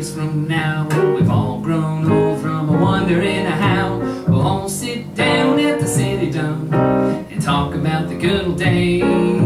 years from now, when we've all grown old from a wondering how, we'll all sit down at the city dump and talk about the good old days.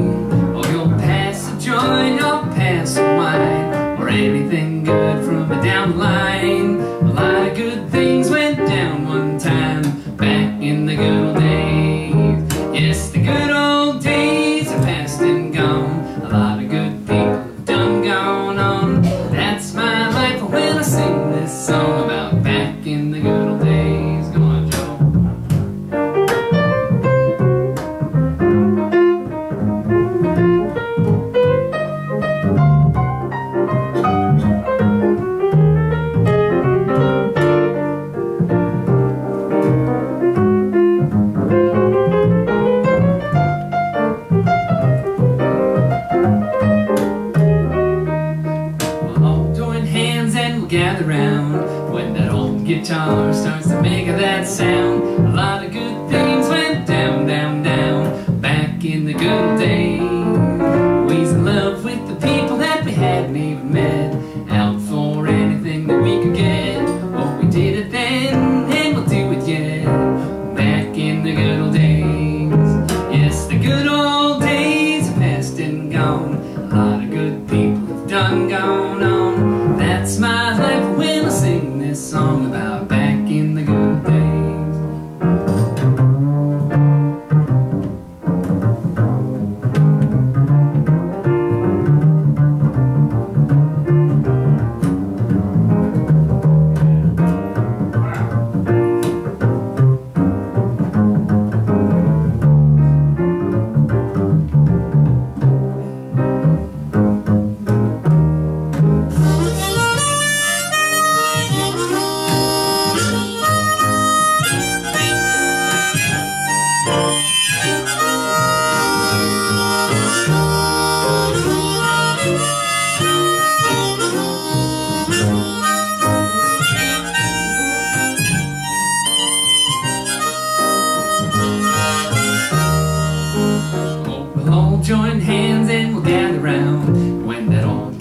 Guitar starts to make that sound. A lot of good things went down, down, down back in the good old days. We was in love with the people that we hadn't even met,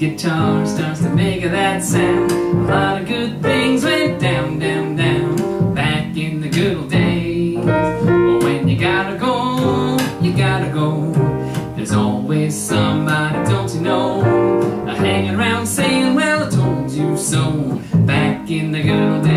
guitar starts to make that sound. A lot of good things went down, down, down back in the good old days. But when you gotta go, you gotta go. There's always somebody, don't you know, hanging around saying, "Well, I told you so." Back in the good old days,